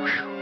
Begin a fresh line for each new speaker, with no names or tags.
Whew.